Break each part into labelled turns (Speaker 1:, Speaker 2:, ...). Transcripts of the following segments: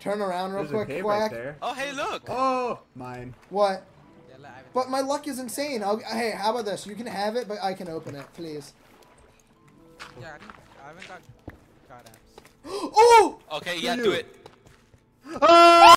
Speaker 1: Turn around real
Speaker 2: There's
Speaker 1: quick,
Speaker 2: cave
Speaker 1: Quack.
Speaker 2: right.
Speaker 3: Oh, hey, look.
Speaker 2: Oh, mine.
Speaker 1: What?
Speaker 4: Yeah, let Ivan-
Speaker 1: But my luck is insane. I'll, hey, how about this? You can have it, but I can open it, please.
Speaker 4: Yeah, I think Ivan got got apps.
Speaker 1: oh!
Speaker 3: Okay, yeah, do it. Ah!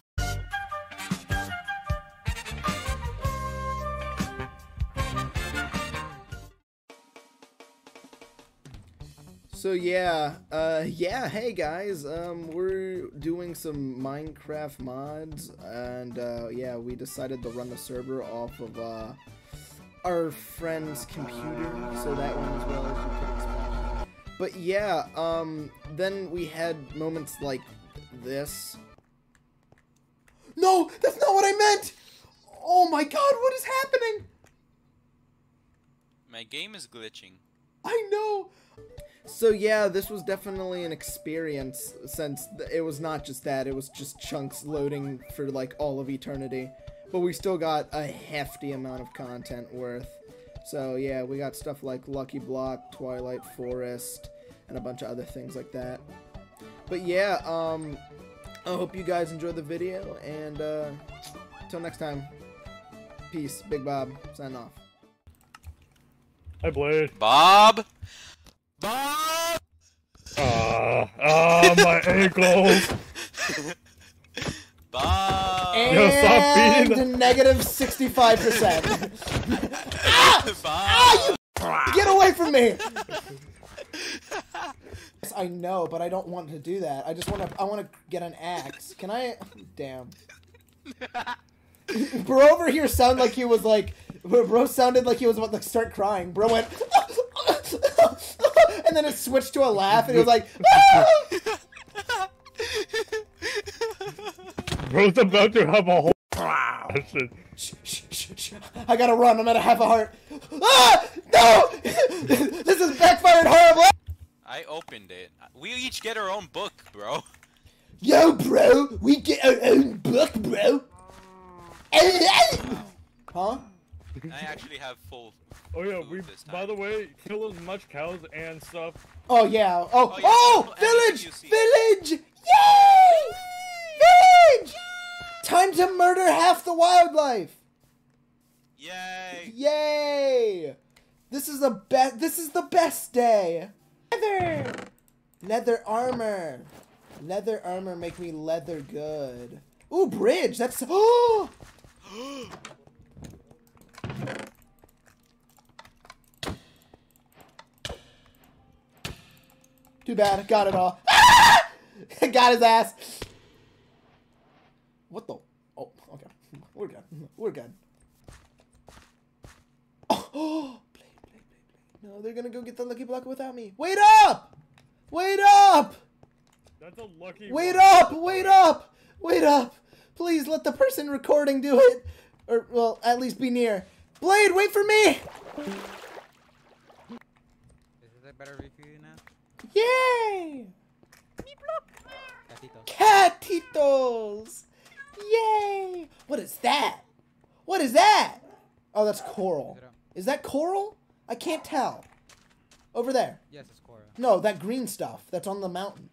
Speaker 1: So yeah, uh, yeah, hey guys, um, we're doing some Minecraft mods, and uh, yeah, we decided to run the server off of uh, our friend's computer, so that one as well as you could expect. But yeah, um, then we had moments like this. No, that's not what I meant. Oh my God, what is happening?
Speaker 3: My game is glitching.
Speaker 1: I know. So yeah, this was definitely an experience since th- it was not just that, it was just chunks loading for like all of eternity. But we still got a hefty amount of content worth. So yeah, we got stuff like Lucky Block, Twilight Forest, and a bunch of other things like that. But yeah, um I hope you guys enjoyed the video and uh till next time. Peace. Big Bob, sign off.
Speaker 5: Hi, Blade.
Speaker 3: Bob? Bob?
Speaker 5: Ah, ah, my ankles.
Speaker 3: Bob?
Speaker 5: Yo, stop beating
Speaker 1: And negative 65%.
Speaker 3: Bob?
Speaker 1: Get away from me! Yes, I know, but I don't want to do that. I just want to. I want to get an axe. Can I? Damn. Bro over here sounded like he was like. Bro sounded like he was about to start crying. Bro went. and then it switched to a laugh, and he was like.
Speaker 5: Bro's about to have a whole.
Speaker 1: Shh, shh, shh, shh. I gotta run. I'm at a half a heart. Ah! No! this is backfired horrible.
Speaker 3: I opened it. We each get our own book, bro.
Speaker 1: Yo, bro, we get our own book, bro. huh?
Speaker 3: I actually have full.
Speaker 5: Oh yeah, we. By the way, kill as much cows and stuff.
Speaker 1: Oh yeah. Oh,
Speaker 3: Oh,
Speaker 1: oh,
Speaker 3: yeah, kill anything
Speaker 1: village,
Speaker 3: you see.
Speaker 1: village, yay, village. Time to murder half the wildlife.
Speaker 3: Yay!
Speaker 1: Yay! This is the best. This is the best day. Leather, leather armor, leather armor make me leather good. Ooh, bridge. That's oh. Too bad. Got it all. Ah! Got his ass. What the? Oh, okay. We're good. We're good. Oh, Blade, Blade, Blade, Blade. No, they're gonna go get the lucky block without me. Wait up! Wait up!
Speaker 5: That's a lucky.
Speaker 1: Wait
Speaker 5: one.
Speaker 1: up! Wait up! Wait up! Please let the person recording do it. Or, well, at least be near. Blade, wait for me!
Speaker 4: Is this a better view for you now?
Speaker 1: Yay!
Speaker 4: Gatito.
Speaker 1: Catitos! Yay! What is that? What is that? Oh, that's coral.
Speaker 4: Is it a-
Speaker 1: Is that coral? I can't tell. Over there.
Speaker 4: Yes, it's Cora.
Speaker 1: No, that green stuff that's on the mountain.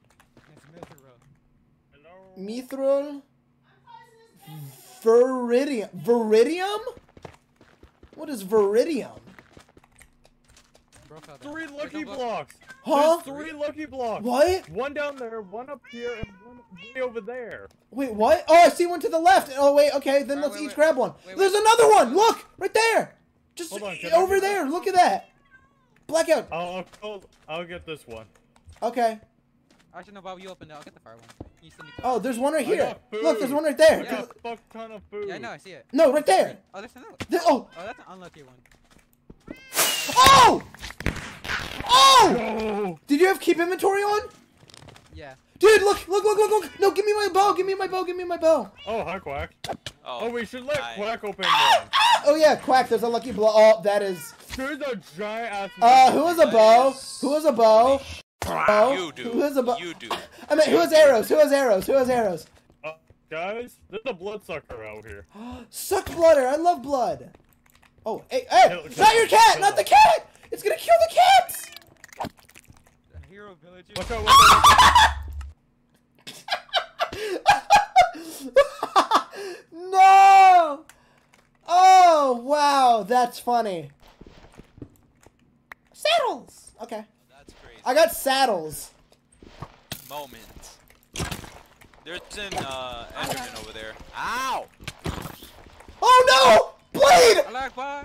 Speaker 4: It's Mithril.
Speaker 5: Hello.
Speaker 1: Mithril? Viridium. Viridium? What is viridium?
Speaker 4: Bro fell down.
Speaker 5: Three lucky blocks.
Speaker 1: Huh?
Speaker 5: There's three lucky blocks.
Speaker 1: What?
Speaker 5: One down there, one up here, and one way over there.
Speaker 1: Wait, what? Oh, I see one to the left. Oh, wait, okay, then
Speaker 4: Alright,
Speaker 1: let's
Speaker 4: wait,
Speaker 1: each
Speaker 4: wait.
Speaker 1: grab one.
Speaker 4: Wait,
Speaker 1: There's
Speaker 4: wait.
Speaker 1: another one. Look, right there. Just
Speaker 5: on,
Speaker 1: over
Speaker 5: get
Speaker 1: there. Look at that. Blackout.
Speaker 5: I'll, I'll, I'll, I'll get this one.
Speaker 1: Okay.
Speaker 4: Actually, no, Bob, you open it. I'll get the fire one. You still need to.
Speaker 1: Oh, there's one right here. Look, there's one right there.
Speaker 5: I got a fuck ton of food.
Speaker 4: Yeah, I know, I see it.
Speaker 1: No, right there.
Speaker 4: Oh, there's another.
Speaker 1: There- oh,
Speaker 4: Oh, that's an unlucky one.
Speaker 1: oh, oh! Did you have keep inventory on?
Speaker 4: Yeah.
Speaker 1: Dude, look, look, look, look, look. No, give me my bow. Give me my bow. Give me my bow.
Speaker 5: oh, hi, Quack.
Speaker 3: Oh,
Speaker 5: Oh, we should let
Speaker 3: I-
Speaker 5: Quack open one.
Speaker 1: Oh yeah, quack. There's a lucky blow. Oh, that is.
Speaker 5: There's a giant ass.
Speaker 1: Uh, who has a bow? Who has a bow? Bow?
Speaker 3: You do.
Speaker 1: Who has a bow?
Speaker 3: You do.
Speaker 1: I mean, who has arrows? Who has arrows? Who has arrows?
Speaker 5: Uh, guys, there's a bloodsucker out here.
Speaker 1: Suck blooder. I love blood. Oh, hey, hey!
Speaker 5: Kill-
Speaker 1: Not your cat! Not the cat! It's gonna kill the cats!
Speaker 4: Hero village.
Speaker 5: Watch out, watch out. no! Oh, wow,
Speaker 1: that's funny. Saddles! Okay.
Speaker 3: That's crazy.
Speaker 1: I got saddles.
Speaker 3: Moment. There's an uh, Enderman over there. Ow!
Speaker 1: Oh no! Blade!
Speaker 4: Allah Akbar.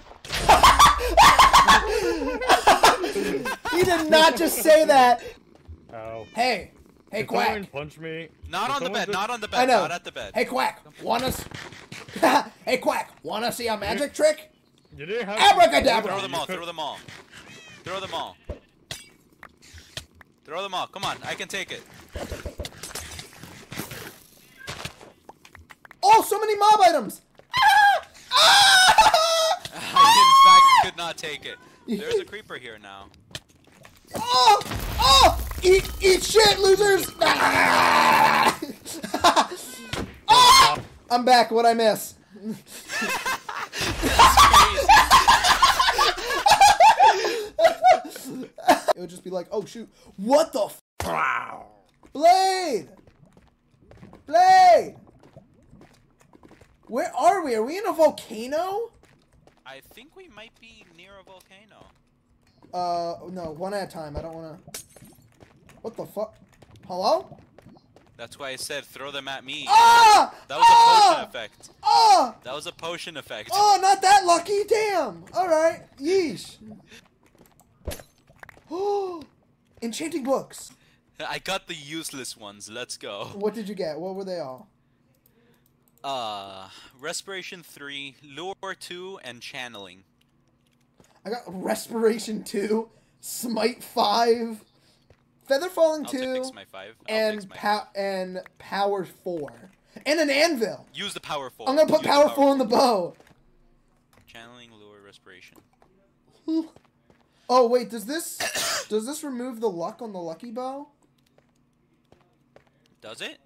Speaker 1: He did not just say that.
Speaker 5: Ow.
Speaker 1: Hey, hey,
Speaker 5: Did
Speaker 1: Quack.
Speaker 5: punch me?
Speaker 3: Not
Speaker 5: Did
Speaker 3: on the bed.
Speaker 5: just-
Speaker 3: Not on the bed.
Speaker 1: I know.
Speaker 3: Not at the bed.
Speaker 1: Hey, Quack. Wanna? s- hey, Quack. Wanna see a magic trick?
Speaker 5: You didn't have
Speaker 1: Abracadabra.
Speaker 3: Throw them all. Throw them all. Throw them all. Throw them all. Come on. I can take it.
Speaker 1: Oh, so many mob items.
Speaker 3: I in fact could not take it. There's a creeper here now.
Speaker 1: Oh! Oh! Eat, eat shit, losers! Ah! I'm back. What I miss? it would just be like, oh shoot, what the f- Blade! Blade! Where are we? Are we in a volcano?
Speaker 3: I think we might be near a volcano.
Speaker 1: Uh, no, one at a time. I don't wanna. What the fuck? Hello?
Speaker 3: That's why I said throw them at me.
Speaker 1: Ah!
Speaker 3: That was a
Speaker 1: ah!
Speaker 3: potion effect.
Speaker 1: Ah!
Speaker 3: That was a potion effect.
Speaker 1: Oh, not that lucky. Damn. All right. Yeesh. Oh, enchanting books.
Speaker 3: I got the useless ones. Let's go.
Speaker 1: What did you get? What were they all?
Speaker 3: Uh, respiration three, lure two, and channeling.
Speaker 1: I got respiration two, smite five, feather falling
Speaker 3: I'll
Speaker 1: two,
Speaker 3: my five. I'll
Speaker 1: and
Speaker 3: fix my
Speaker 1: pow and power four, and an anvil.
Speaker 3: Use the power four.
Speaker 1: I'm gonna put
Speaker 3: the
Speaker 1: power four in the bow.
Speaker 3: Channeling, lure, respiration.
Speaker 1: Oh wait, does this does this remove the luck on the lucky bow?
Speaker 3: Does it?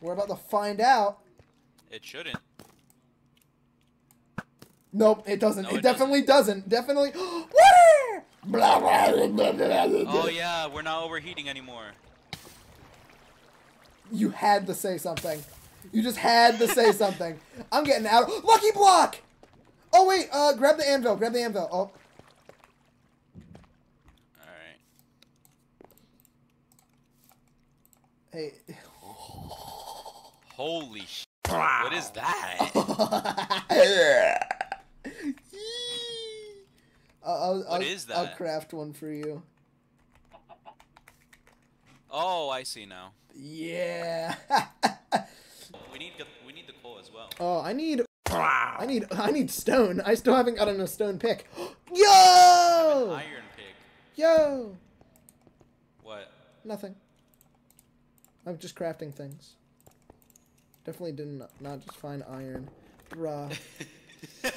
Speaker 1: We're about to find out.
Speaker 3: It shouldn't.
Speaker 1: Nope, it doesn't.
Speaker 3: No,
Speaker 1: it,
Speaker 3: it
Speaker 1: definitely doesn't. Definitely. Water. Blah, blah.
Speaker 3: Oh yeah, we're not overheating anymore.
Speaker 1: You had to say something. You just had to say something. I'm getting out. Lucky block. Oh wait, uh, grab the anvil. Grab the anvil. Oh,
Speaker 3: All right.
Speaker 1: hey.
Speaker 3: Holy sh! What is that?
Speaker 1: I'll, I'll,
Speaker 3: is
Speaker 1: I'll craft one for you.
Speaker 3: Oh, I see now.
Speaker 1: Yeah.
Speaker 3: We need the, we need the coal as well.
Speaker 1: oh, I need. I need. I need stone. I still haven't gotten a stone pick.
Speaker 3: An
Speaker 1: Yo!
Speaker 3: iron pick.
Speaker 1: Yo!
Speaker 3: What?
Speaker 1: Nothing. I'm just crafting things. Definitely did not, not just find iron. Bruh.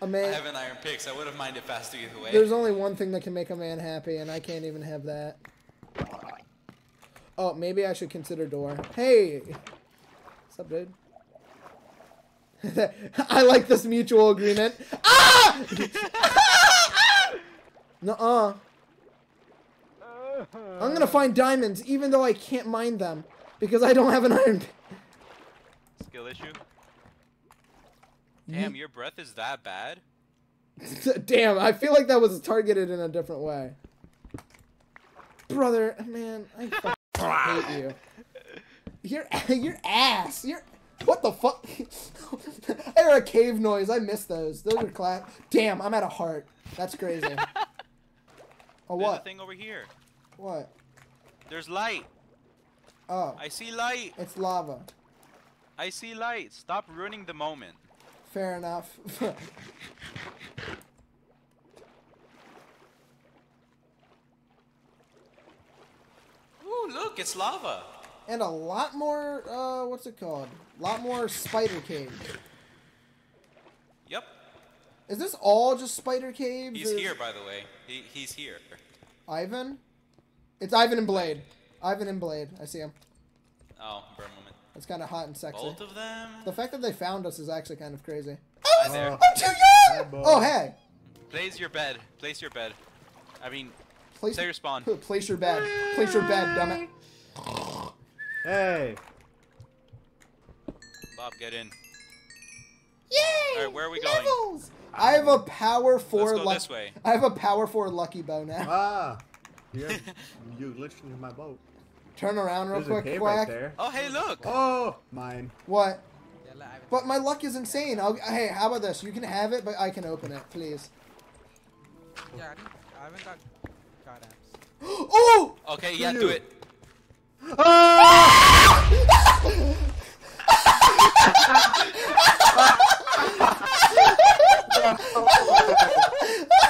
Speaker 1: A
Speaker 3: I
Speaker 1: man.
Speaker 3: have an iron pick, so I would have minded faster either way.
Speaker 1: There's only one thing that can make a man happy, and I can't even have that. Oh, maybe I should consider door. Hey! What's up, dude? I like this mutual agreement. Ah! Nuh-uh. I'm gonna find diamonds, even though I can't mine them, because I don't have an iron.
Speaker 3: Skill issue. Damn, your breath is that bad?
Speaker 1: Damn, I feel like that was targeted in a different way. Brother, man, I fucking hate you. Your your ass. Your what the fuck? I heard a cave noise. I missed those. Those are class. Damn, I'm at a heart. That's crazy. Oh
Speaker 3: There's a
Speaker 1: what?
Speaker 3: thing over here.
Speaker 1: What?
Speaker 3: There's light.
Speaker 1: Oh,
Speaker 3: I see light.
Speaker 1: it's lava.
Speaker 3: I see light. Stop ruining the moment.
Speaker 1: Fair enough.
Speaker 3: Ooh, look, it's lava.
Speaker 1: and a lot more. Uh, what's it called? A lot more spider caves.
Speaker 3: Yep.
Speaker 1: Is this all just spider caves?
Speaker 3: He's
Speaker 1: or-
Speaker 3: here, by the way. He, he's here.
Speaker 1: Ivan? It's Ivan and Blade. Ivan and Blade. I see him.
Speaker 3: Oh, for a moment.
Speaker 1: It's kind of hot and sexy.
Speaker 3: Both of them?
Speaker 1: The fact that they found us is actually kind of crazy.
Speaker 3: Hi there.
Speaker 1: I'm too young! Oh, hey!
Speaker 3: Place your bed. Place your bed. I mean,
Speaker 1: Place,
Speaker 3: say your spawn.
Speaker 1: place your bed. Place your bed, damn it.
Speaker 5: Hey.
Speaker 3: Bob, get in.
Speaker 1: Yay!
Speaker 3: Alright, where are we going?
Speaker 1: Levels! I have a power four.
Speaker 3: Let's go
Speaker 1: luck-
Speaker 3: this way.
Speaker 1: I have a power four lucky bow now.
Speaker 5: Ah, you you glitched into my boat.
Speaker 1: Turn around real
Speaker 5: There's
Speaker 1: quick,
Speaker 5: a cave
Speaker 1: Quack.
Speaker 5: right there.
Speaker 3: Oh, hey, look!
Speaker 5: Oh, mine.
Speaker 1: What?
Speaker 4: Yeah, let Ivan.
Speaker 1: But my luck is insane. I'll, hey, how about this? You can have it, but I can open it, please.
Speaker 4: Yeah, I, I haven't got goddamns.
Speaker 1: oh!
Speaker 3: Okay, yeah, do it.
Speaker 1: That's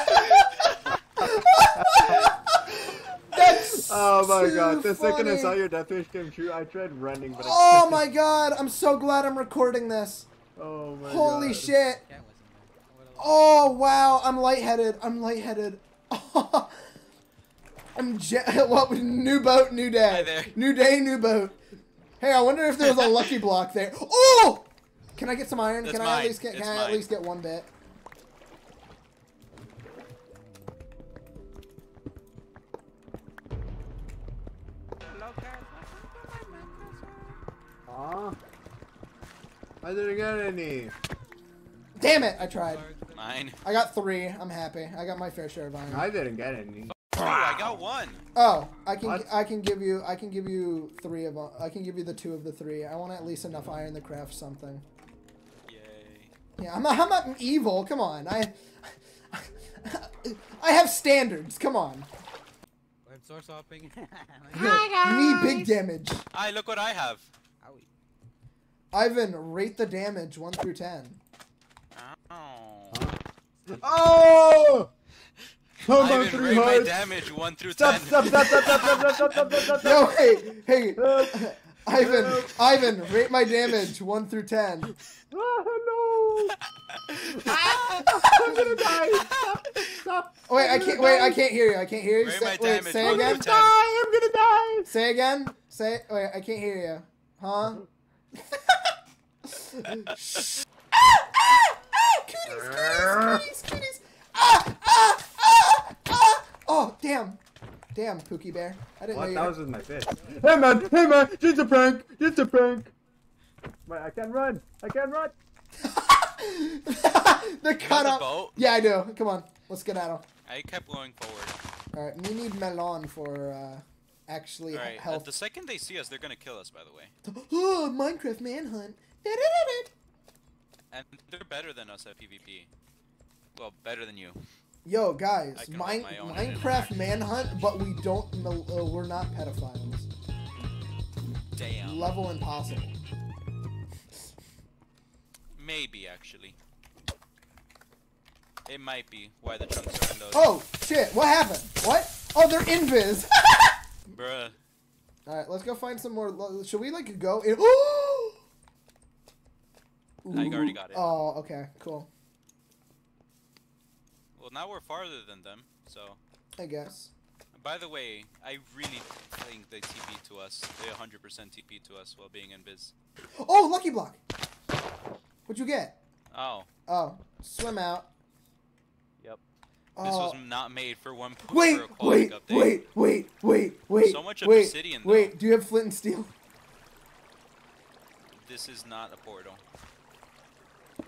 Speaker 5: Oh my
Speaker 1: so
Speaker 5: god! The second I saw your death wish came true, I tried running, but
Speaker 1: Oh
Speaker 5: couldn't.
Speaker 1: my god! I'm so glad I'm recording this.
Speaker 5: Oh my
Speaker 1: Holy
Speaker 5: god.
Speaker 1: shit!
Speaker 4: Can't listen, man. What else?
Speaker 1: Oh wow! I'm lightheaded. I'm lightheaded. I'm je- what? New boat, new day.
Speaker 3: Hi there.
Speaker 1: New day, new boat. Hey, I wonder if there's a lucky block there. Oh! Can I get some iron?
Speaker 3: That's
Speaker 1: can I at least get? Can
Speaker 3: It's
Speaker 1: I at least get one bit?
Speaker 5: Aw. I didn't get any.
Speaker 1: Damn it! I tried.
Speaker 3: Mine.
Speaker 1: I got three. I'm happy. I got my fair share of iron.
Speaker 5: I didn't get any.
Speaker 3: Oh, I got one.
Speaker 1: Oh, I can
Speaker 5: What?
Speaker 1: I can give you I can give you three of 'em- I can give you the two of the three. I want at least enough iron to craft something.
Speaker 3: Yay.
Speaker 1: Yeah, I'm not, I'm not evil. Come on, I I have standards. Come on.
Speaker 4: I'm source hopping.
Speaker 1: Me big damage.
Speaker 3: Hi, look what I have.
Speaker 4: Owie.
Speaker 1: Ivan, rate the damage one through ten.
Speaker 3: Oh.
Speaker 5: Oh! Oh
Speaker 3: I
Speaker 5: my three
Speaker 3: rate my
Speaker 5: hearts!
Speaker 3: damage 1 through 10.
Speaker 5: Stop! Stop! Stop! Stop! Stop! Stop! Stop! Stop! Stop! Stop!
Speaker 1: No, hey, hey,
Speaker 5: Uh,
Speaker 1: Ivan, Ivan, rate my damage one through ten.
Speaker 5: Oh no! I'm gonna die! Stop! Stop!
Speaker 1: Oh, wait, I can't. Wait, I can't hear you. I can't hear you.
Speaker 3: Rate
Speaker 1: Say,
Speaker 3: my
Speaker 1: wait,
Speaker 3: damage
Speaker 1: say
Speaker 3: one
Speaker 1: again.
Speaker 3: through
Speaker 5: Die! I'm gonna die!
Speaker 1: Say again. Say. Wait, I can't hear you. Huh? Shh. ah, ah, ah, cooties, cooties, cooties, cooties. Ah, ah, ah, ah. Oh, damn. Damn, Pookie Bear. I didn't
Speaker 5: What?
Speaker 1: know
Speaker 5: That
Speaker 1: you.
Speaker 5: was with my fist. Hey man! Hey man! Just a prank! It's a prank! Wait, I can't run! I can't run!
Speaker 1: the cut
Speaker 3: the
Speaker 1: up.
Speaker 3: boat?
Speaker 1: Yeah, I do. Come on, let's get at him.
Speaker 3: I kept going forward.
Speaker 1: All right, we need melon for uh, actually
Speaker 3: Alright, uh, the second they see us, they're gonna kill us, by the way.
Speaker 1: oh, Minecraft manhunt.
Speaker 3: And they're better than us at PvP. Well, better than you.
Speaker 1: Yo, guys, Mine,
Speaker 3: hold my own
Speaker 1: Minecraft manhunt, but we don't. Uh, we're not pedophiles.
Speaker 3: Damn.
Speaker 1: Level impossible.
Speaker 3: Maybe, actually. It might be why the chunks are in those.
Speaker 1: Oh shit! What happened? What? Oh, they're invis.
Speaker 3: Bruh.
Speaker 1: All right, let's go find some more. Should we like go? In-
Speaker 3: I already got it.
Speaker 1: Oh, okay, cool.
Speaker 3: Well, now we're farther than them, so.
Speaker 1: I guess.
Speaker 3: By the way, I really think they TP to us. They 100% TP to us while being invis.
Speaker 1: Oh, lucky block. What'd you get?
Speaker 3: Oh,
Speaker 1: Oh, swim out.
Speaker 3: Yep.
Speaker 1: Oh.
Speaker 3: this was oh. not made for one po-
Speaker 1: Wait,
Speaker 3: for a
Speaker 1: wait,
Speaker 3: update.
Speaker 1: wait, wait, wait, wait.
Speaker 3: So much
Speaker 1: wait,
Speaker 3: obsidian, though.
Speaker 1: Wait, do you have flint and steel?
Speaker 3: This is not a portal.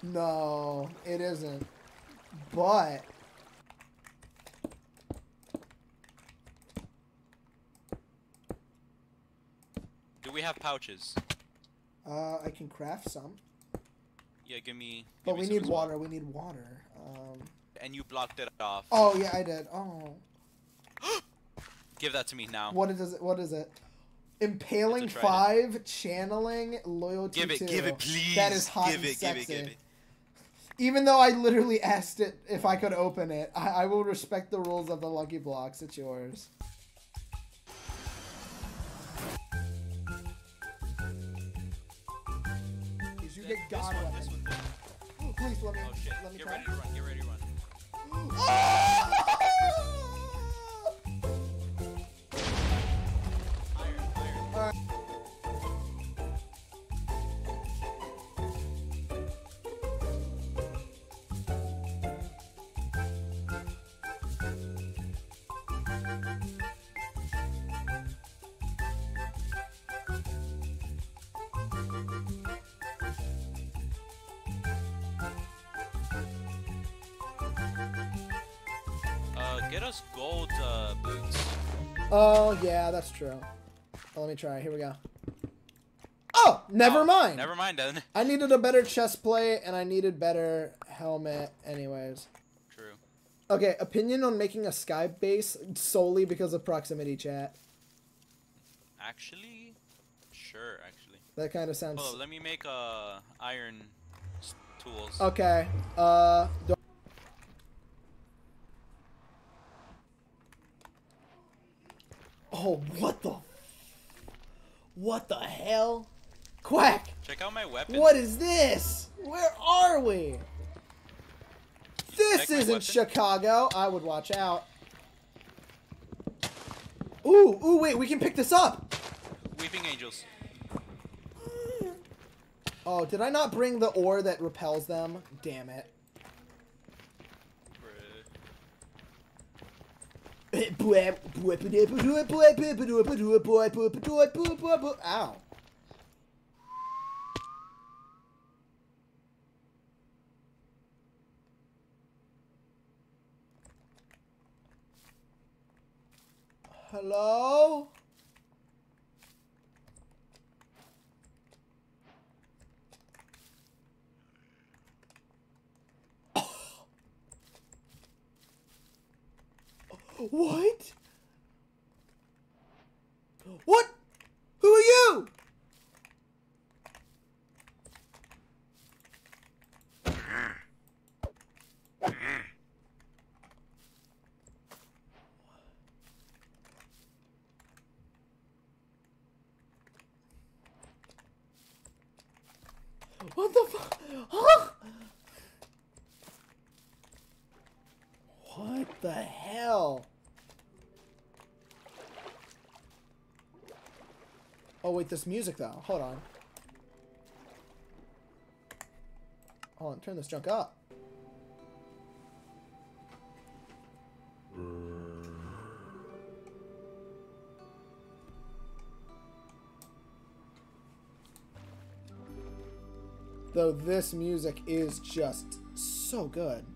Speaker 1: No, it isn't. But
Speaker 3: Do we have pouches?
Speaker 1: uh, I can craft some.
Speaker 3: Yeah, give me.
Speaker 1: But
Speaker 3: give me
Speaker 1: we need
Speaker 3: as well.
Speaker 1: water. We need water. Um.
Speaker 3: And you blocked it off.
Speaker 1: Oh yeah, I did. Oh,
Speaker 3: Give that to me now.
Speaker 1: what is it? What is it? Impaling five, channeling loyalty
Speaker 3: Give it,
Speaker 1: two.
Speaker 3: give it, please.
Speaker 1: That is hot
Speaker 3: give
Speaker 1: and
Speaker 3: it,
Speaker 1: sexy.
Speaker 3: give it, give it.
Speaker 1: Even though I literally asked it if I could open it, I, I will respect the rules of the lucky blocks. It's yours. Did you get
Speaker 3: this
Speaker 1: God
Speaker 3: one,
Speaker 1: weapon?
Speaker 3: this one, this one.
Speaker 1: Please let me.
Speaker 3: Oh shit!
Speaker 1: Let me
Speaker 3: Get
Speaker 1: try.
Speaker 3: ready to run. Get ready to run. Get us gold uh, boots.
Speaker 1: Oh, yeah, that's true. Oh, let me try. Here we go. Oh, never
Speaker 3: Oh,
Speaker 1: mind.
Speaker 3: Never mind then.
Speaker 1: I needed a better chest plate and I needed better helmet anyways.
Speaker 3: True.
Speaker 1: Okay, opinion on making a sky base solely because of proximity chat.
Speaker 3: Actually, sure. Actually.
Speaker 1: That kind of sounds
Speaker 3: up, let me make uh iron tools.
Speaker 1: Okay. Uh Oh, what the What the hell? Quack!
Speaker 3: Check out my weapon.
Speaker 1: What is this? Where are we? This isn't. Chicago. I would watch out. Ooh, ooh, wait, we can pick this up.
Speaker 3: Weeping angels.
Speaker 1: Oh, did I not bring the ore that repels them? Damn it. Ow. Hello? What? What? Who are you? What the fuck? Huh? What the hell? Wait, this music though. Hold on. Hold on, turn this junk up. Though this music is just so good.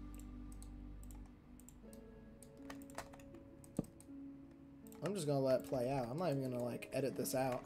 Speaker 1: I'm just gonna let it play out. I'm not even gonna like edit this out.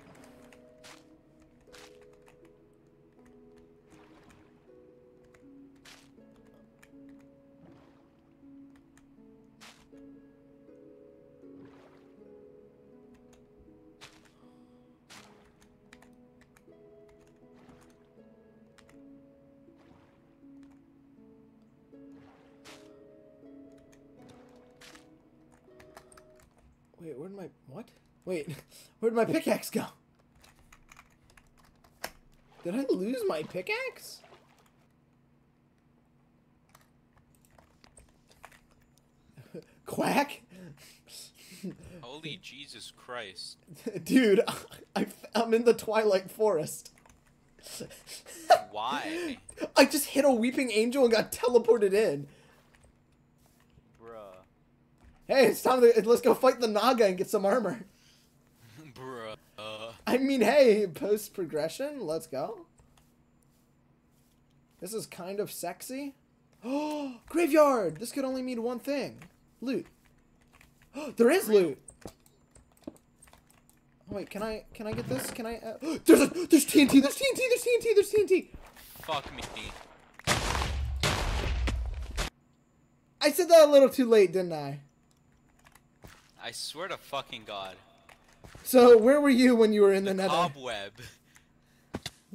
Speaker 1: Where'd my pickaxe go? Did I lose my pickaxe? Quack?
Speaker 3: Holy Jesus Christ.
Speaker 1: Dude, I, I'm in the Twilight Forest.
Speaker 3: Why?
Speaker 1: I just hit a weeping angel and got teleported in.
Speaker 3: Bruh.
Speaker 1: Hey, it's time to let's go fight the Naga and get some armor. I mean, hey, post progression, let's go. This is kind of sexy. Oh, graveyard! This could only mean one thing. Loot. there is loot. Oh, wait, can I can I get this? Can I? Uh, there's a there's TNT. There's TNT. There's TNT. There's TNT.
Speaker 3: fuck me.
Speaker 1: I said that a little too late, didn't I?
Speaker 3: I swear to fucking God.
Speaker 1: So where were you when you were in the, Nether?
Speaker 3: Cobweb.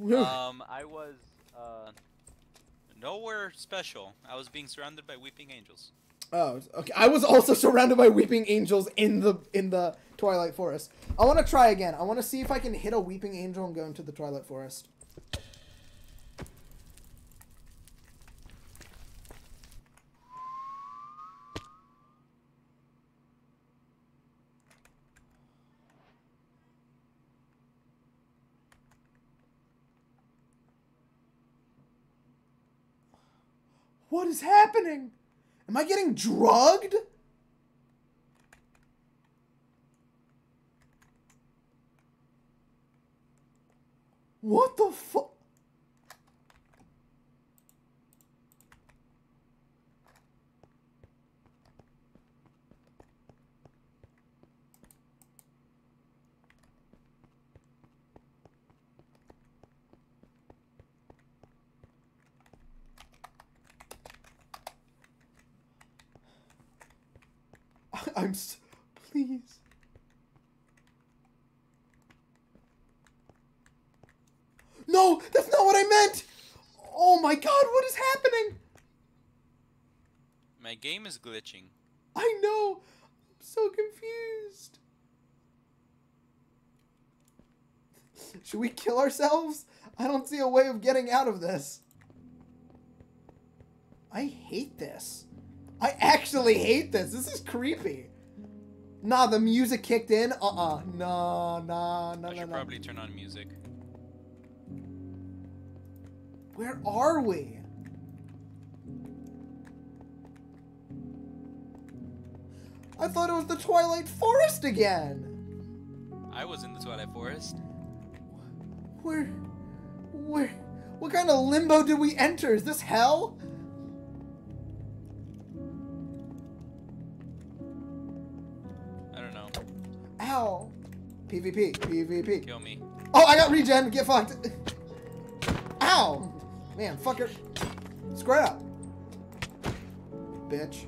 Speaker 3: Um, I was, uh, nowhere special. I was being surrounded by weeping angels.
Speaker 1: Oh, okay. I was also surrounded by weeping angels in the in the Twilight Forest. I want to try again. I want to see if I can hit a weeping angel and go into the Twilight Forest. What is happening? Am I getting drugged? What the fuck? I'm. S- please. No, that's not what I meant. Oh my god, what is happening?
Speaker 3: My game is glitching.
Speaker 1: I know. I'm so confused. Should we kill ourselves? I don't see a way of getting out of this. I hate this. I actually hate this. This is creepy. Nah, the music kicked in. Uh-uh. Nah, nah, nah,
Speaker 3: I should
Speaker 1: nah.
Speaker 3: probably turn on music.
Speaker 1: Where are we? I thought it was the Twilight Forest again.
Speaker 3: I was in the Twilight Forest.
Speaker 1: Where, where, what kind of limbo did we enter? Is this hell? Ow. PvP, PvP.
Speaker 3: Kill me.
Speaker 1: Oh, I got regen. Get fucked. Ow. Man, fucker. Square up. Bitch.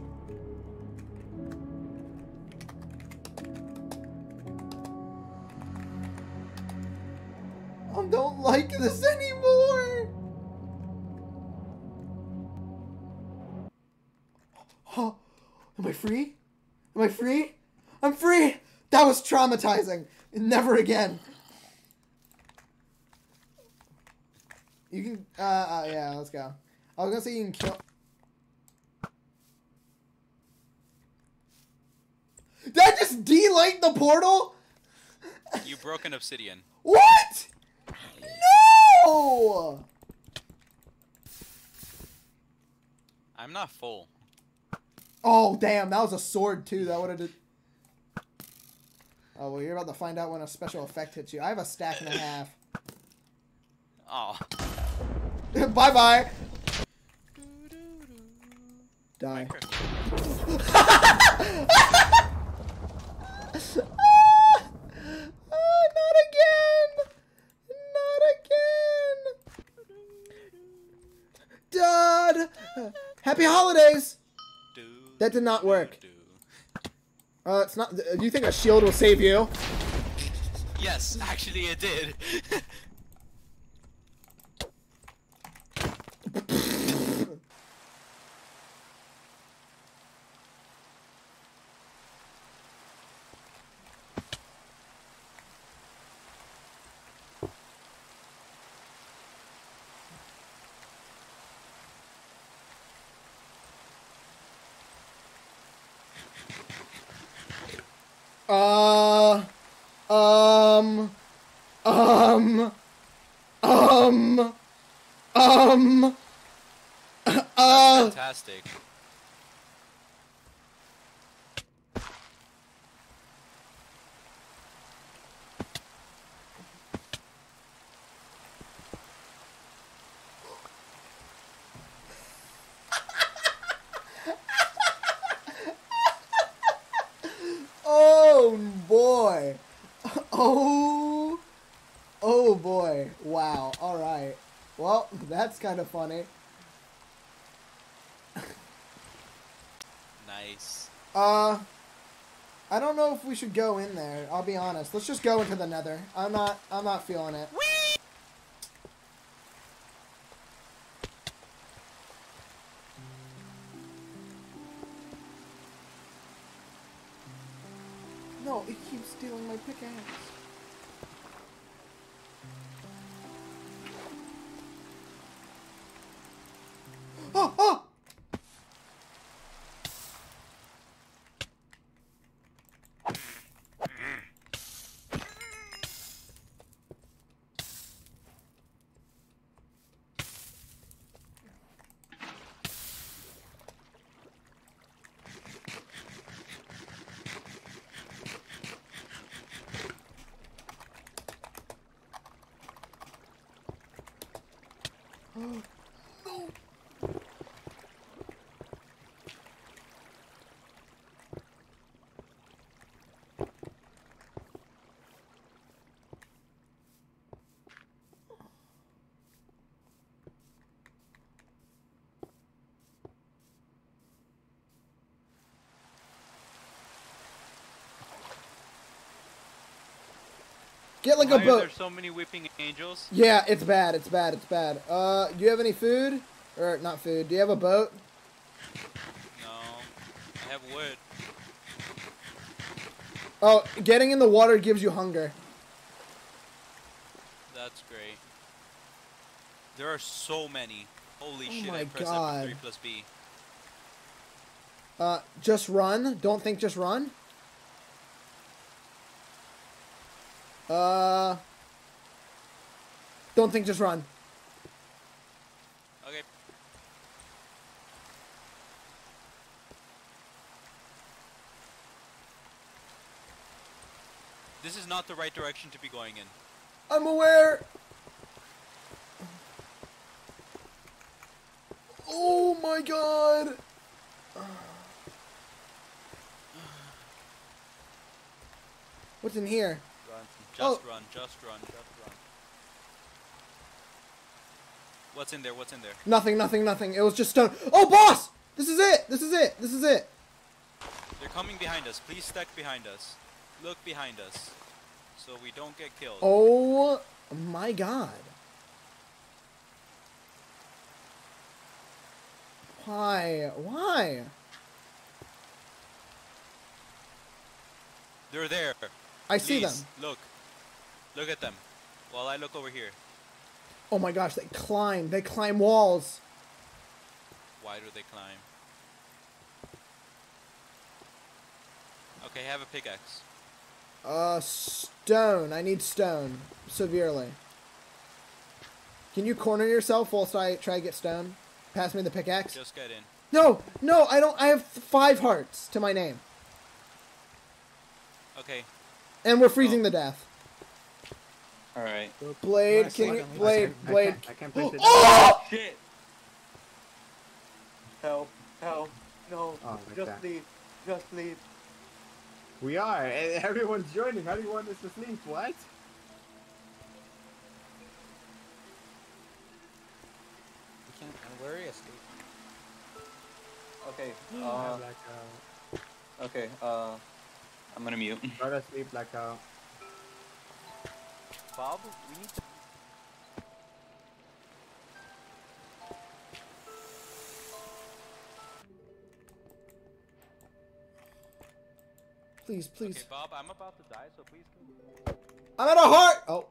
Speaker 1: I don't like this anymore. Oh, am I free? Am I free? I'm free. That was traumatizing. Never again. You can, uh, uh, yeah, let's go. I was gonna say you can kill. Did I just delight the portal?
Speaker 3: You broke an obsidian.
Speaker 1: What? No!
Speaker 3: I'm not full.
Speaker 1: Oh, damn, that was a sword too. That would have. Oh, well, you're about to find out when a special effect hits you. I have a stack and a half.
Speaker 3: Oh.
Speaker 1: bye bye. Die. Ah, not again! Not again! Dad! Happy holidays! That did not work. Uh, it's not. Do you think a shield will save you?
Speaker 3: Yes, actually it did.
Speaker 1: Uh, um, um, um, um, uh,
Speaker 3: Fantastic.
Speaker 1: oh boy, oh, oh boy, wow, alright. Well, that's kind of funny.
Speaker 3: Nice.
Speaker 1: Uh, I don't know if we should go in there. I'll be honest. Let's just go into the Nether. I'm not. I'm not feeling it. No, it keeps stealing my pickaxe. Get like
Speaker 3: Why
Speaker 1: a boat.
Speaker 3: There's so many weeping angels?
Speaker 1: Yeah, it's bad. It's bad. It's bad. Uh, do you have any food? Or not food? Do you have a boat?
Speaker 3: No. I have wood.
Speaker 1: Oh, getting in the water gives you hunger.
Speaker 3: That's great. There are so many. Holy
Speaker 1: Oh
Speaker 3: shit,
Speaker 1: my
Speaker 3: I pressed
Speaker 1: God.
Speaker 3: F3 plus B.
Speaker 1: Uh, just run. Don't think. Just run. Uh. Don't think. Just run.
Speaker 3: Okay. This is not the right direction to be going in.
Speaker 1: I'm aware. Oh my god. What's in here?
Speaker 3: Run. Just
Speaker 1: Oh.
Speaker 3: run, just run, just run. What's in there? What's in there?
Speaker 1: Nothing, nothing, nothing. It was just stone. Oh, boss! This is it! This is it! This is it!
Speaker 3: They're coming behind us. Please stack behind us. Look behind us. So we don't get killed.
Speaker 1: Oh my god. Why? Why?
Speaker 3: They're there.
Speaker 1: I see them.
Speaker 3: Look. Look at them. While I look over here.
Speaker 1: Oh my gosh, they climb. They climb walls.
Speaker 3: Why do they climb? Okay, have a pickaxe.
Speaker 1: Uh, stone. I need stone. Severely. Can you corner yourself whilst I try to get stone? Pass me the pickaxe.
Speaker 3: Just get in.
Speaker 1: No, no, I don't. I have five hearts to my name.
Speaker 3: Okay.
Speaker 1: And we're freezing
Speaker 3: Oh.
Speaker 1: to death.
Speaker 3: Alright.
Speaker 1: Blade,
Speaker 4: Nice
Speaker 1: can you.
Speaker 4: one.
Speaker 1: Blade,
Speaker 5: I
Speaker 1: Blade.
Speaker 5: can't, I can't place it.
Speaker 1: Oh!
Speaker 2: Shit! Help, help, no,
Speaker 5: Oh, like
Speaker 2: just
Speaker 5: that.
Speaker 2: leave, just leave.
Speaker 5: We are. Everyone's joining. How do you want us to sleep? What?
Speaker 4: You can't. And where are you asleep?
Speaker 2: Okay,
Speaker 5: I
Speaker 2: uh,
Speaker 5: have like a.
Speaker 2: okay, uh, I'm gonna mute.
Speaker 5: Try to sleep like a.
Speaker 2: Bob, we need to.
Speaker 1: Please, please.
Speaker 3: Okay, Bob, I'm about to die, so please me.
Speaker 1: I'm at a heart. Oh.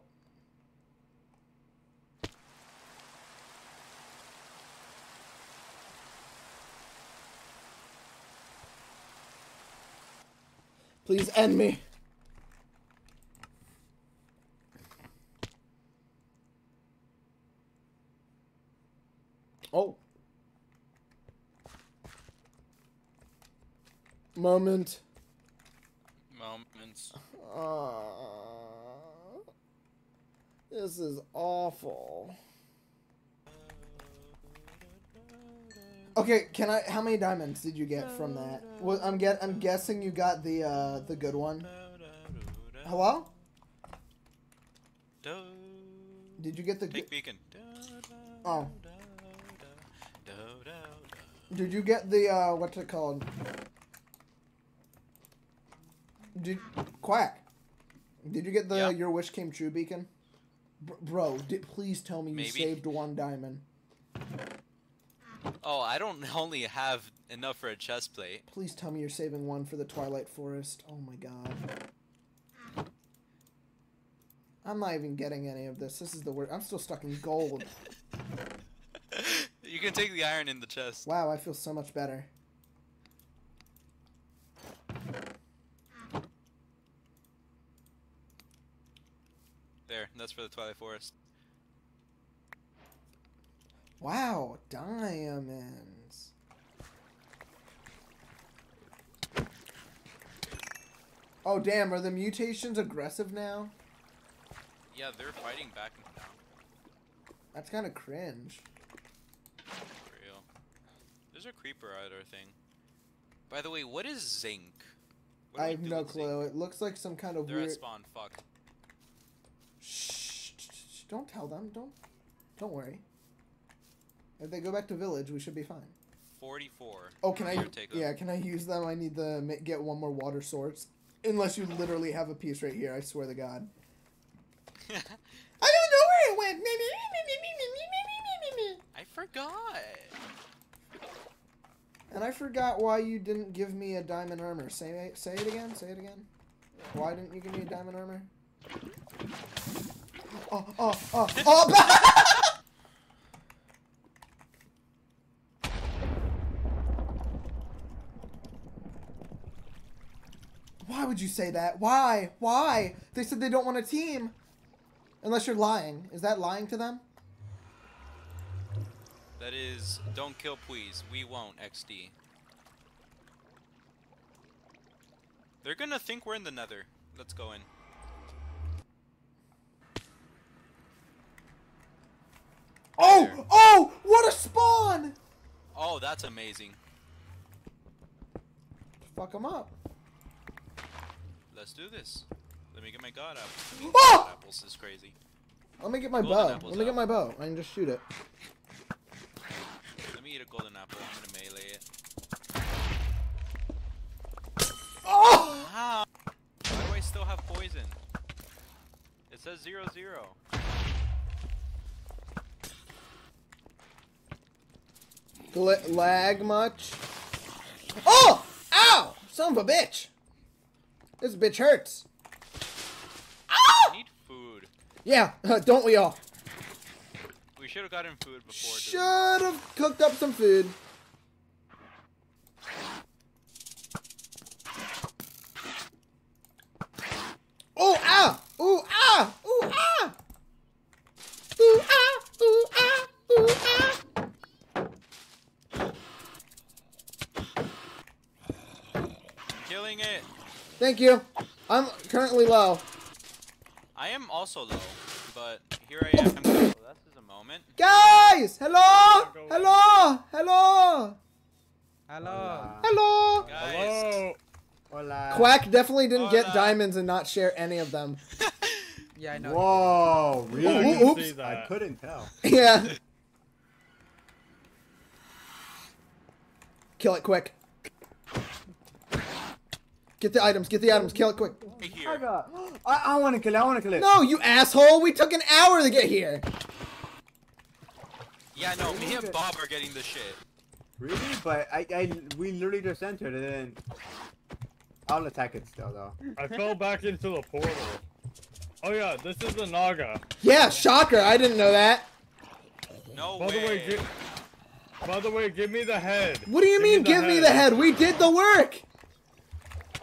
Speaker 1: Please end me. Oh. Moment.
Speaker 3: Moments.
Speaker 1: Uh, this is awful. Okay, can I? How many diamonds did you get from that? Well, I'm get. I'm guessing you got the uh the good one. Hello? Did you get the?
Speaker 3: Take
Speaker 1: Good,
Speaker 3: beacon.
Speaker 1: Oh. Did you get the uh what's it called? Did quack? Did you get the
Speaker 3: Yeah.
Speaker 1: your wish came true beacon? Br- bro, did, please tell me you
Speaker 3: Maybe.
Speaker 1: saved one diamond.
Speaker 3: Oh, I don't only have enough for a chest plate.
Speaker 1: Please tell me you're saving one for the Twilight Forest. Oh my god. I'm not even getting any of this. This is the worst. I'm still stuck in gold.
Speaker 3: you can take the iron in the chest.
Speaker 1: Wow, I feel so much better.
Speaker 3: There, that's for the Twilight Forest.
Speaker 1: Wow, diamonds. Oh damn, are the mutations aggressive now?
Speaker 3: Yeah, they're fighting back now.
Speaker 1: That's kind of cringe.
Speaker 3: There's a creeper at our thing. By the way, what is zinc? What
Speaker 1: I have no
Speaker 3: with zinc?
Speaker 1: clue. It looks like some kind of
Speaker 3: They're
Speaker 1: weird.
Speaker 3: spawn. Fuck.
Speaker 1: Shh, shh, shh, Don't tell them. Don't. Don't worry. If they go back to village, we should be fine.
Speaker 3: 44.
Speaker 1: Oh, can I?
Speaker 3: Take.
Speaker 1: Yeah, can I use them? I need to get one more water source. Unless you literally have a piece right here. I swear to God. I don't know where it went.
Speaker 3: I forgot.
Speaker 1: And I forgot why you didn't give me a diamond armor. Say it, say it again. Say it again. Why didn't you give me a diamond armor? Oh, oh, oh, oh! Why would you say that? Why? Why? They said they don't want a team. Unless you're lying. Is that lying to them?
Speaker 3: That is, don't kill please. We won't, XD. They're gonna think we're in the nether. Let's go in.
Speaker 1: Oh!
Speaker 3: There.
Speaker 1: Oh! What a spawn!
Speaker 3: Oh, that's amazing.
Speaker 1: Fuck them up.
Speaker 3: Let's do this. Let me get my god apple.
Speaker 1: Ah!
Speaker 3: God apples is crazy.
Speaker 1: Let me get my
Speaker 3: Golden
Speaker 1: bow. Let me get my bow. I can just shoot it.
Speaker 3: Let me eat a golden apple. I'm gonna melee it.
Speaker 1: Oh!
Speaker 3: How? Why do I still have poison? It says zero zero.
Speaker 1: Gl- lag much? Oh! Ow! Son of a bitch! This bitch hurts.
Speaker 3: I need food.
Speaker 1: Yeah, don't we all?
Speaker 3: We should have gotten food before.
Speaker 1: Should have cooked up some food. Thank you. I'm currently low.
Speaker 3: I am also low, but here I am. So this is a moment.
Speaker 1: Guys! Hello! Hello! Hello!
Speaker 4: Hello.
Speaker 1: Hello!
Speaker 3: Guys,
Speaker 5: Hello. Hola.
Speaker 1: Quack definitely didn't get diamonds and not share any of them.
Speaker 4: Yeah, I know.
Speaker 5: Whoa,
Speaker 1: Ooh,
Speaker 5: really?
Speaker 1: ooh, oops.
Speaker 5: I couldn't tell.
Speaker 1: Yeah. Kill it quick. Get the items, get the items, kill it quick.
Speaker 3: right
Speaker 5: I
Speaker 3: here.
Speaker 5: got. I, I want to kill it. I want to kill it.
Speaker 1: No, you asshole! We took an hour to get here!
Speaker 3: Yeah, no, me and Bob are getting the shit.
Speaker 5: Really? But I, I, we literally just entered and then. I'll attack it still though.
Speaker 6: I fell back into the portal. Oh yeah, this is the Naga.
Speaker 1: Yeah, shocker, I didn't know that.
Speaker 3: No
Speaker 6: By
Speaker 3: way.
Speaker 6: the way, gi- by the way, give me the head.
Speaker 1: What do you mean, give me the head? We did the work!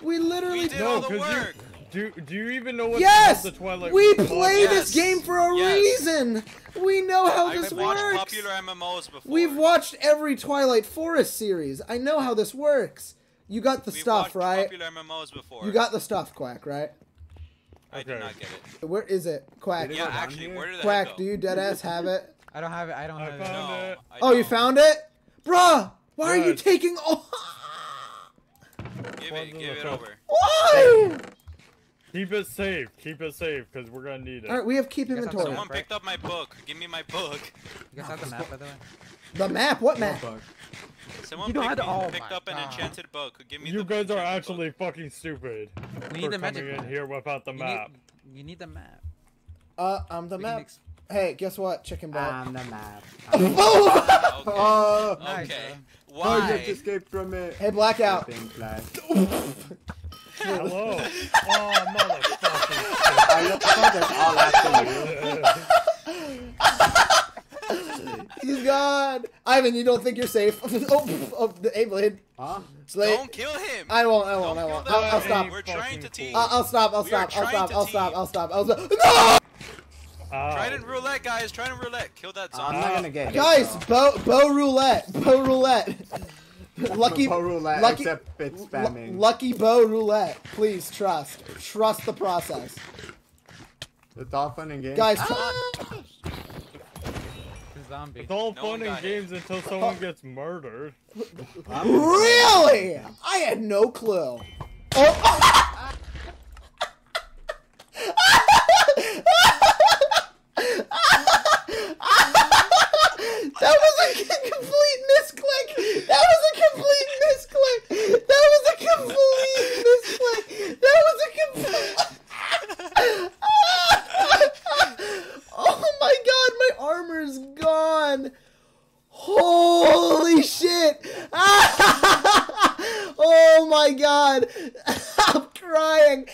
Speaker 1: We literally
Speaker 3: we did
Speaker 6: No,
Speaker 3: all the
Speaker 6: 'cause you- Do Do you even know what
Speaker 1: Yes!
Speaker 6: the Twilight?
Speaker 1: We
Speaker 6: Forest
Speaker 1: play
Speaker 6: is?
Speaker 1: this game for a
Speaker 3: Yes.
Speaker 1: reason! We know how
Speaker 3: I've
Speaker 1: this
Speaker 3: watched popular MMOs before.
Speaker 1: We've watched every Twilight Forest series. I know how this works. You got the
Speaker 3: We've
Speaker 1: stuff,
Speaker 3: watched
Speaker 1: right?
Speaker 3: Popular MMOs before.
Speaker 1: You got the stuff, Quack, right?
Speaker 3: I did not get it.
Speaker 1: Where is it? Quack.
Speaker 3: Yeah, actually,
Speaker 5: here?
Speaker 3: where did the
Speaker 1: Quack,
Speaker 3: head
Speaker 1: do
Speaker 3: go?
Speaker 1: you deadass have it?
Speaker 4: I don't have it. I don't
Speaker 6: I
Speaker 4: have it.
Speaker 6: found
Speaker 3: No.
Speaker 6: it.
Speaker 3: I
Speaker 1: Oh, you
Speaker 3: don't.
Speaker 1: found it? Bruh! Why are you taking all
Speaker 3: Give it, give it over.
Speaker 1: Why?
Speaker 6: Keep it safe. Keep it safe, cause we're gonna need it.
Speaker 1: Alright, we have keep
Speaker 4: Guess I'll
Speaker 1: inventory.
Speaker 3: Someone
Speaker 4: right?
Speaker 3: picked up my book. Give me my book.
Speaker 4: You guys have the map, by the way.
Speaker 1: The map? What map?
Speaker 3: Someone
Speaker 4: You don't
Speaker 3: picked,
Speaker 4: have to-
Speaker 3: me-
Speaker 4: oh
Speaker 3: picked
Speaker 4: my
Speaker 3: up an
Speaker 4: God.
Speaker 3: enchanted book. Give me
Speaker 6: You
Speaker 3: the
Speaker 6: guys are
Speaker 3: enchanted book.
Speaker 6: actually fucking stupid
Speaker 4: We
Speaker 6: for
Speaker 4: need the magic
Speaker 6: coming in
Speaker 4: map.
Speaker 6: here without the
Speaker 4: You
Speaker 6: map.
Speaker 4: Need, you need the map.
Speaker 1: Uh, I'm the
Speaker 4: We
Speaker 1: map. Hey, guess what? Chicken butt.
Speaker 5: I'm the map.
Speaker 1: Boom! Um, oh!
Speaker 3: Okay.
Speaker 5: Uh, oh,
Speaker 4: Nice,
Speaker 3: okay.
Speaker 4: uh,
Speaker 5: oh, you have
Speaker 3: Why?
Speaker 5: to escape from it.
Speaker 1: hey, blackout.
Speaker 5: Thing.
Speaker 6: Hello. oh motherfucker.
Speaker 5: I love that all after you.
Speaker 1: He's gone. Ivan, you don't think you're safe? oh, oh, the A blade.
Speaker 5: Huh?
Speaker 1: Slate.
Speaker 3: Don't kill him.
Speaker 1: I won't. I
Speaker 3: Don't
Speaker 1: won't. I won't. I'll, I'll stop.
Speaker 3: We're trying to
Speaker 6: Fucking
Speaker 3: team.
Speaker 1: I'll, I'll stop. I'll
Speaker 3: We are
Speaker 1: stop. I'll stop. I'll stop. I'll stop. I'll stop. No!
Speaker 6: Ow.
Speaker 3: Trident roulette, guys. Trident roulette. Kill that zombie.
Speaker 5: I'm not gonna get hit,
Speaker 1: Guys,
Speaker 5: though.
Speaker 1: bow bow roulette. Bow roulette. lucky
Speaker 5: Bow roulette,
Speaker 1: lucky
Speaker 5: except it's
Speaker 1: lu-
Speaker 5: spamming.
Speaker 1: lucky bow roulette. Please trust. Trust the process.
Speaker 5: It's all fun and games.
Speaker 1: Guys, tr-
Speaker 4: The zombie.
Speaker 6: It's all
Speaker 3: No
Speaker 6: fun and
Speaker 3: got it.
Speaker 6: games until someone oh. gets murdered.
Speaker 1: Really? I had no clue. Oh. oh. That was a complete misclick. That was a complete misclick. That was a complete misclick. That was a complete. my god! I'm crying!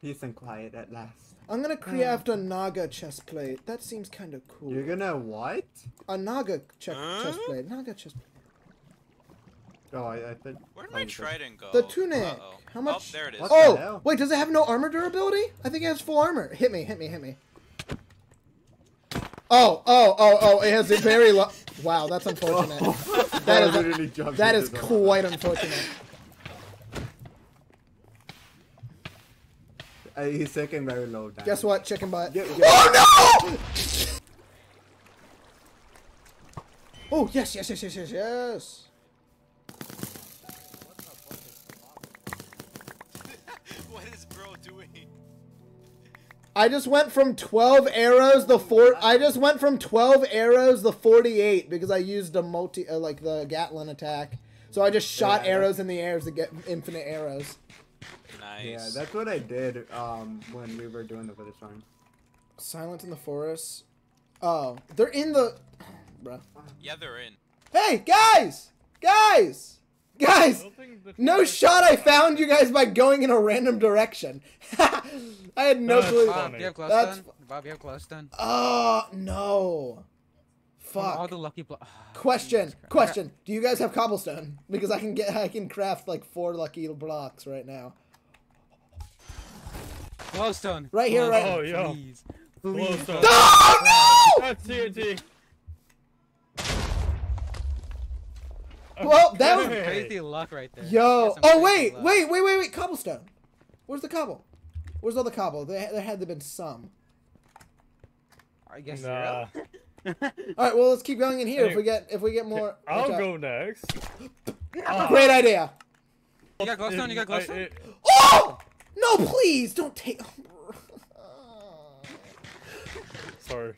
Speaker 5: Peace and quiet at last.
Speaker 1: I'm gonna craft a Naga chest plate. That seems kind of cool.
Speaker 5: You're gonna what?
Speaker 1: A Naga che-
Speaker 3: Huh?
Speaker 1: chest plate. Naga chest
Speaker 5: Oh, I, I thought.
Speaker 3: Where'd
Speaker 5: oh,
Speaker 3: my trident go?
Speaker 1: The tunic.
Speaker 3: Uh-oh.
Speaker 1: How much-
Speaker 3: Oh, there it is.
Speaker 5: What
Speaker 1: Oh, wait, does it have no armor durability? I think it has full armor. Hit me, hit me, hit me. Oh, oh, oh, oh, it has a very low. Wow, that's unfortunate. Oh. That
Speaker 5: I
Speaker 1: is-
Speaker 5: literally jumped
Speaker 1: That
Speaker 5: into
Speaker 1: is
Speaker 5: the-
Speaker 1: quite unfortunate.
Speaker 5: Uh, he's taking very low damage.
Speaker 1: Guess what, chicken butt?
Speaker 5: Get- get-
Speaker 1: Oh no! Oh yes, yes, yes, yes, yes, yes.
Speaker 3: what is bro doing?
Speaker 1: I just went from 12 arrows the four. I just went from 12 arrows the 48 because I used a multi uh, like the Gatlin attack. So I just shot
Speaker 5: Yeah.
Speaker 1: arrows in the air to get infinite arrows.
Speaker 3: Nice.
Speaker 5: Yeah, that's what I did um, when we were doing the first one.
Speaker 1: Silent in the forest. Oh, they're in the. Bruh.
Speaker 3: Yeah, they're in.
Speaker 1: Hey guys, guys, guys!
Speaker 6: don't think the
Speaker 1: No shot! I found you guys by going in a random direction. I had no
Speaker 6: That's
Speaker 1: clue.
Speaker 6: fine.
Speaker 4: Bob, you have
Speaker 1: That's-
Speaker 4: glowstone? Bob, you have glowstone?
Speaker 1: Oh no!
Speaker 4: From All
Speaker 1: Fuck.
Speaker 4: the lucky blo-
Speaker 1: Question,
Speaker 4: Jesus Christ.
Speaker 1: question. Do you guys have cobblestone? Because I can get, I can craft like four lucky blocks right now.
Speaker 4: Glowstone.
Speaker 1: Right here, right-
Speaker 6: Oh, yo.
Speaker 4: Please.
Speaker 6: Glowstone.
Speaker 1: Oh no!
Speaker 6: That's TNT.
Speaker 1: Well, that was-
Speaker 4: Crazy luck right there.
Speaker 1: Yo! Oh
Speaker 4: crazy
Speaker 1: wait,
Speaker 4: luck.
Speaker 1: wait, wait, wait, wait! Cobblestone. Where's the cobble? Where's all the cobble? There, there had to been some.
Speaker 4: I guess
Speaker 6: Nah.
Speaker 1: All right, well let's keep going in here. If we get, if we get more.
Speaker 6: I'll
Speaker 1: okay.
Speaker 6: Uh, go next.
Speaker 1: Great idea.
Speaker 4: You got glowstone? You got
Speaker 6: I-
Speaker 4: glowstone?
Speaker 6: it-
Speaker 1: Oh! No, please don't take.
Speaker 6: Sorry.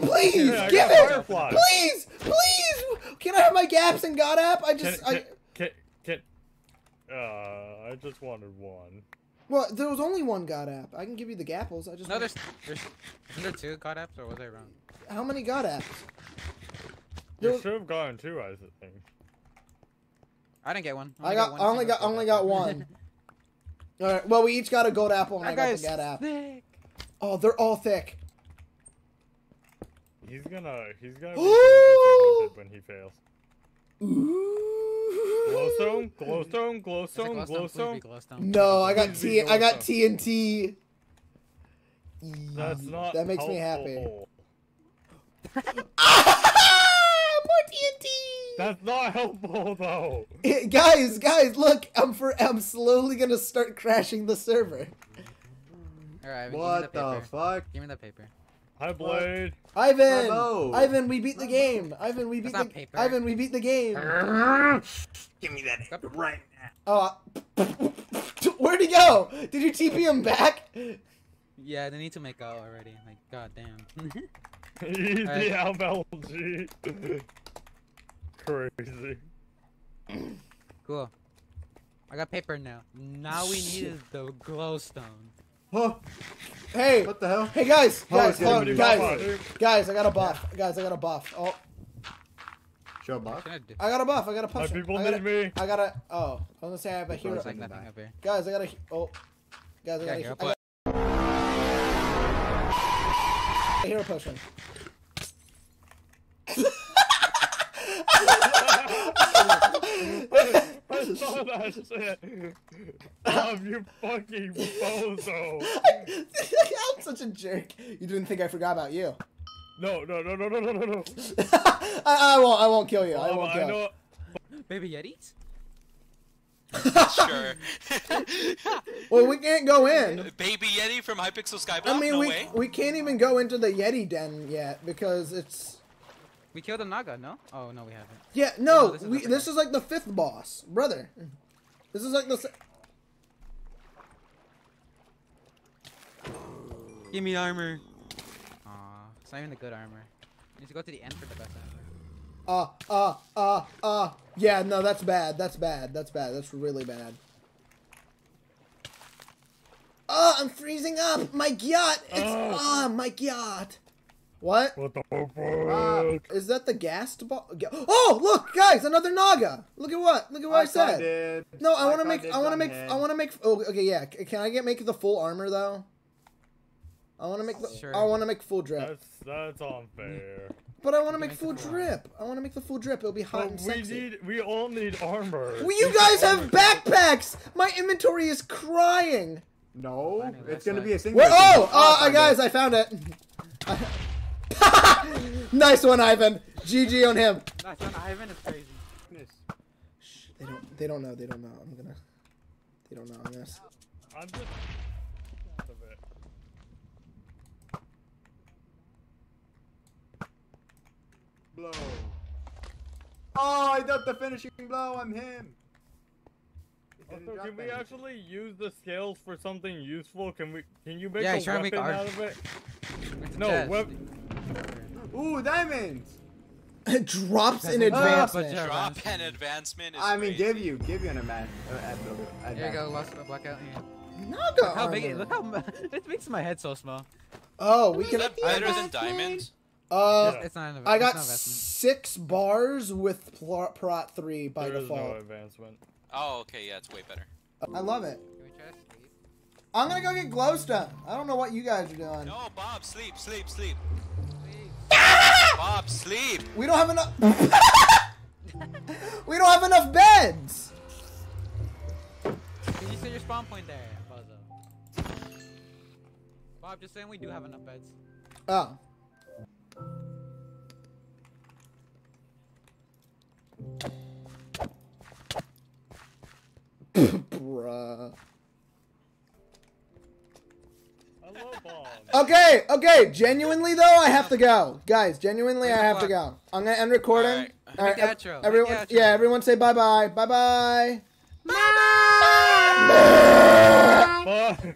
Speaker 1: Please
Speaker 6: Yeah,
Speaker 1: give
Speaker 6: got
Speaker 1: it.
Speaker 6: firefly.
Speaker 1: Please, please. Can I have my gaps in God app? I just,
Speaker 6: can,
Speaker 1: I.
Speaker 6: can, can, uh, I just wanted one.
Speaker 1: Well, there was only one God app. I can give you the gapples. I just.
Speaker 4: No,
Speaker 1: want-
Speaker 4: there's, there's, isn't there two god apps or was I wrong?
Speaker 1: How many God apps?
Speaker 6: You
Speaker 1: There was-
Speaker 6: should have gotten two, I think.
Speaker 4: I didn't get one.
Speaker 1: I got. I only got. I only got one. All right. Well, we each got a gold apple, and I got
Speaker 4: guy's
Speaker 1: the God app.
Speaker 4: thick.
Speaker 1: Oh, they're all thick.
Speaker 6: He's gonna, he's gonna be
Speaker 1: Ooh!
Speaker 6: disappointed when he fails.
Speaker 1: Ooh.
Speaker 6: Glowstone, glowstone,
Speaker 4: Is it
Speaker 6: glowstone,
Speaker 4: glowstone?
Speaker 6: Glowstone.
Speaker 1: No, I got
Speaker 6: Please
Speaker 1: T.
Speaker 6: be
Speaker 1: I got
Speaker 6: glowstone.
Speaker 1: TNT.
Speaker 6: That's not.
Speaker 1: That makes me happy.
Speaker 6: helpful.
Speaker 1: Ah, more TNT.
Speaker 6: That's not helpful though.
Speaker 1: Eh, guys, guys, look! I'm for. I'm slowly gonna start crashing the server.
Speaker 4: Alright,
Speaker 5: What
Speaker 4: the
Speaker 5: the fuck?
Speaker 4: Give me the paper.
Speaker 6: Hi, Blade.
Speaker 1: Ivan,
Speaker 5: Hello.
Speaker 1: Ivan, we beat the game. Ivan, we beat
Speaker 4: That's
Speaker 1: the.
Speaker 4: not paper.
Speaker 1: Ivan, we beat the game.
Speaker 5: Give me that
Speaker 4: Stop.
Speaker 5: right now.
Speaker 1: Oh, where'd he go? Did you TP him back?
Speaker 4: Yeah, they need to make out already. Like, god damn.
Speaker 6: Easy
Speaker 4: Alright.
Speaker 6: MLG. Crazy.
Speaker 4: cool. I got paper now. Now we need the glowstone.
Speaker 5: Huh?
Speaker 1: Hey,
Speaker 5: What the hell?
Speaker 1: hey guys,
Speaker 5: Oh,
Speaker 1: guys,
Speaker 5: it's gonna
Speaker 1: hold-
Speaker 5: be
Speaker 1: guys, guys, I got a buff. Guys, I got a buff. Oh,
Speaker 5: Show buff.
Speaker 4: I do?
Speaker 1: I got a buff. I got a
Speaker 6: My
Speaker 1: potion.
Speaker 6: people
Speaker 1: I got
Speaker 6: need me.
Speaker 1: I got a. Oh, I was gonna say I have a hero.
Speaker 4: There's like nothing up here.
Speaker 1: Guys, I got a. Oh, guys, I got
Speaker 4: Yeah,
Speaker 1: a,
Speaker 4: hero
Speaker 1: I got a hero potion.
Speaker 6: I saw that shit. Bob, you fucking bozo.
Speaker 1: I'm such a jerk. You didn't think I forgot about you.
Speaker 6: No, no, no, no, no, no, no, no.
Speaker 1: I, I won't. I won't kill you. I won't
Speaker 6: I
Speaker 1: kill.
Speaker 6: know.
Speaker 4: Baby Yetis?
Speaker 3: sure.
Speaker 1: Well, we can't go in.
Speaker 3: Baby Yeti from Hypixel Skyblock?
Speaker 1: I mean,
Speaker 3: no
Speaker 1: we
Speaker 3: way.
Speaker 1: we can't even go into the Yeti den yet because it's.
Speaker 4: We killed a Naga, no? Oh, no, we haven't.
Speaker 1: Yeah, no.
Speaker 4: No, this is
Speaker 1: we this is like the fifth boss, brother. This is like the. se-
Speaker 4: Give me armor. Aw, it's not even the good armor. You need to go to the end for the best armor.
Speaker 1: Uh, uh, uh, uh. Yeah, no, that's bad. That's bad. That's bad. That's really bad. Oh, I'm freezing up. My yacht. It's
Speaker 6: Oh.
Speaker 1: ah, my yacht. What?
Speaker 6: What the fuck?
Speaker 1: Is that the ghast ball? Ga- Oh, look, guys, another Naga. Look at what? Look at what I, said.
Speaker 5: found.
Speaker 1: No, I want to make. I want to make.
Speaker 5: him.
Speaker 1: I want to make. Oh, okay, yeah. Can I get make the full armor though? I want to make the.
Speaker 4: Sure.
Speaker 1: I want to make full drip,
Speaker 6: That's that's unfair.
Speaker 1: but I want to make
Speaker 4: make
Speaker 1: full drip. I want to make the full drip. It'll be hot
Speaker 6: But
Speaker 1: and
Speaker 6: we need we all need armor.
Speaker 1: Well, you guys have backpacks. My inventory is crying.
Speaker 5: No, it's gonna
Speaker 4: way.
Speaker 5: be a single.
Speaker 1: Where? Oh, uh, guys,
Speaker 5: it.
Speaker 1: I found it. nice one, Ivan. GG on him.
Speaker 4: Nice one, Ivan is crazy.
Speaker 1: Shh, they don't. They don't know. They don't know. I'm gonna. They don't know. I'm gonna. s-
Speaker 6: I'm just. out of it.
Speaker 5: blow. Oh, I got the finishing blow on him. He
Speaker 6: Also, can we
Speaker 5: anything.
Speaker 6: actually use the scales for something useful? Can we? Can you make
Speaker 4: Yeah,
Speaker 6: a weapon
Speaker 4: make
Speaker 6: out of it? No,
Speaker 4: chest.
Speaker 6: Wep-
Speaker 5: Ooh, diamonds.
Speaker 1: It drops in
Speaker 4: Doesn't-
Speaker 1: advancement.
Speaker 3: Drop
Speaker 4: advancement.
Speaker 3: and advancement is
Speaker 5: I mean,
Speaker 3: crazy.
Speaker 5: give you, give you an amount. Uh, advantage.
Speaker 4: Here you go, lost the blackout. Here.
Speaker 1: Naga
Speaker 4: Look how big it, look how mu- it makes my head so small.
Speaker 1: Oh, we
Speaker 3: Is
Speaker 1: can.
Speaker 3: that better than diamonds?
Speaker 1: Uh,
Speaker 6: Yeah.
Speaker 4: It's not an
Speaker 1: I
Speaker 4: it's
Speaker 1: got six bars with pl- Prot three by default.
Speaker 6: there is no advancement.
Speaker 3: Oh, okay, yeah, it's way better.
Speaker 1: I love it.
Speaker 4: Can we try to sleep?
Speaker 1: I'm gonna go get glowstone. I don't know what you guys are doing.
Speaker 3: No, Bob, sleep, sleep, sleep.
Speaker 4: Sleep.
Speaker 3: Bob, sleep.
Speaker 1: We don't have enough. we don't have enough beds.
Speaker 4: Can you set your spawn point there, Buzzo? Bob, just saying we do have enough beds.
Speaker 1: Oh. Bruh. Okay, okay. Genuinely though, I have to go, guys. Genuinely, I have to go. I'm gonna end recording.
Speaker 3: Alright.
Speaker 1: All right, ev-
Speaker 4: outro,
Speaker 1: everyone,
Speaker 4: outro.
Speaker 1: yeah, everyone say bye bye bye, bye bye.
Speaker 6: Bye.